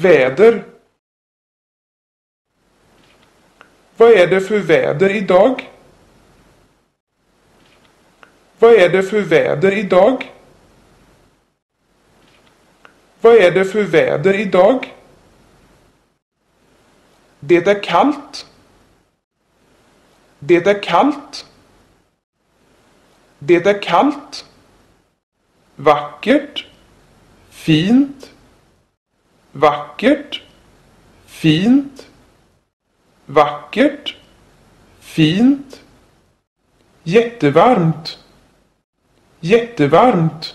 Väder. Vad är det för väder idag? Vad är det för väder idag? Vad är det för väder idag? Det är kallt. Det är kallt. Det är kallt. Vackert. Fint. Vackert. Fint. Vackert. Fint. Jättevarmt. Jättevarmt.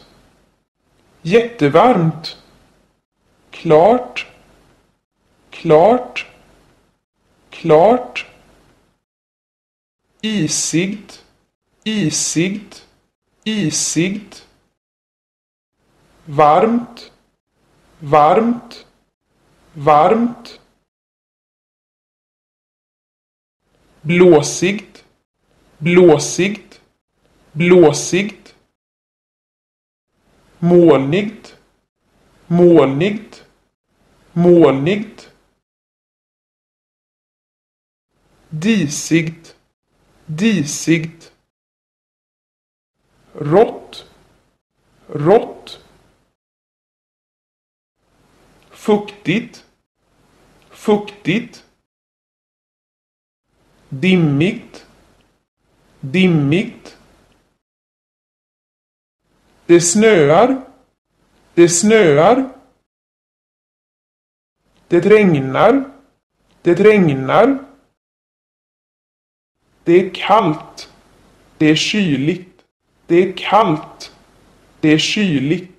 Jättevarmt. Klart. Klart. Klart. Isigt. Isigt. Isigt. Varmt. Varmt. Varmt. Blåsigt. Blåsigt. Blåsigt. Molnigt. Molnigt. Molnigt. Disigt. Disigt. Rått. Rått. Fuktigt. Fuktigt. Dimmigt. Dimmigt. Det snöar. Det snöar. Det regnar. Det regnar. Det är kallt. Det är kyligt. Det är kallt. Det är kyligt.